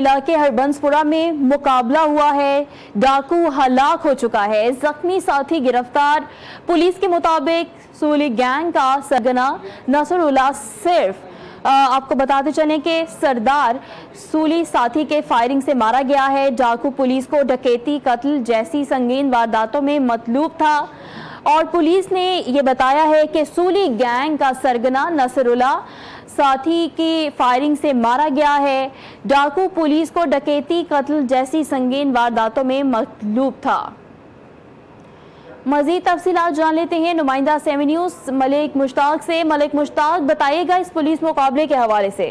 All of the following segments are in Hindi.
इलाके हरबंसपुरा में मुकाबला हुआ है। डाकू हलाक हो चुका है। जख्मी साथी गिरफ़्तार। पुलिस के मुताबिक सूली गैंग का सरगना नसरुल्ला सिर्फ़ आपको बताते चलें कि सरदार सूली साथी के फायरिंग से मारा गया है। डाकू पुलिस को डकैती कत्ल जैसी संगीन वारदातों में मतलूब था। और पुलिस ने यह बताया है कि सूली गैंग का सरगना नसरुल्ला साथी की फायरिंग से मारा गया है। डाकू पुलिस को डकैती, कत्ल जैसी संगीन वारदातों में मतलूब था। मजीद तफसीत जान लेते हैं। नुमाइंदा सेमी न्यूज़ मलिक मुश्ताक से। मलिक मुश्ताक, बताइएगा इस पुलिस मुकाबले के हवाले से।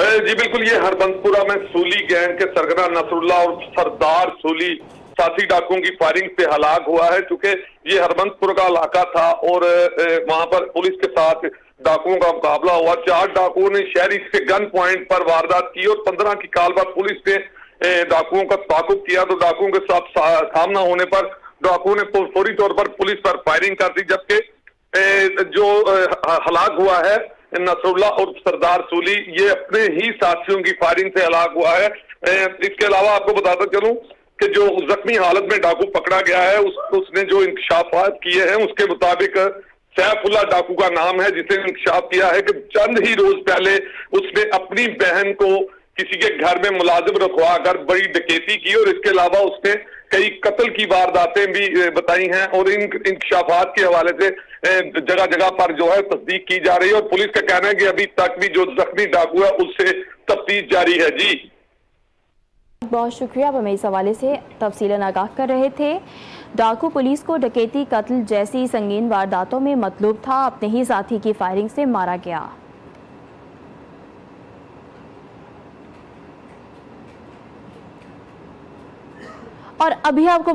जी, बिल्कुल, ये हरबंदपुरा में सूली गैंग के सरगना नसरुल्ला और सरदार सूली साथी डाकुओं की फायरिंग से हलाक हुआ है, चूँकि ये हरबंदपुर का इलाका था और वहाँ पर पुलिस के साथ डाकुओं का मुकाबला हुआ। चार डाकुओं ने शहरी से गन पॉइंट पर वारदात की और पंद्रह की काल बाद पुलिस ने डाकुओं का ताकुब किया। तो डाकुओं के साथ सामना होने पर डाकुओं ने फौरी तौर पर पुलिस पर फायरिंग कर दी, जबकि जो हलाक हुआ है, नसरुल्ला और सरदार सूली, ये अपने ही साथियों की फायरिंग से हलाक हुआ है। इसके अलावा आपको बताता चलूँ कि जो जख्मी हालत में डाकू पकड़ा गया है उस, उसने जो इंकशाफात किए हैं उसके मुताबिक सैफुल्ला डाकू का नाम है जिसे इंकशाफ किया है कि चंद ही रोज पहले उसने अपनी बहन को किसी के घर में मुलाजिम रखवा कर बड़ी डकैती की और इसके अलावा उसने कई कत्ल की वारदातें भी बताई हैं और इन इंकशाफात के हवाले से जगह जगह पर जो है तस्दीक की जा रही है और पुलिस का कहना है कि अभी तक भी जो जख्मी डाकू है उससे तफ्तीश जारी है। जी। बहुत शुक्रिया। आप हमें इस हवाले से तफसीला आगाह कर रहे थे। डाकू पुलिस को डकैती कत्ल जैसी संगीन वारदातों में मतलूब था। अपने ही साथी की फायरिंग से मारा गया। और अभी आपको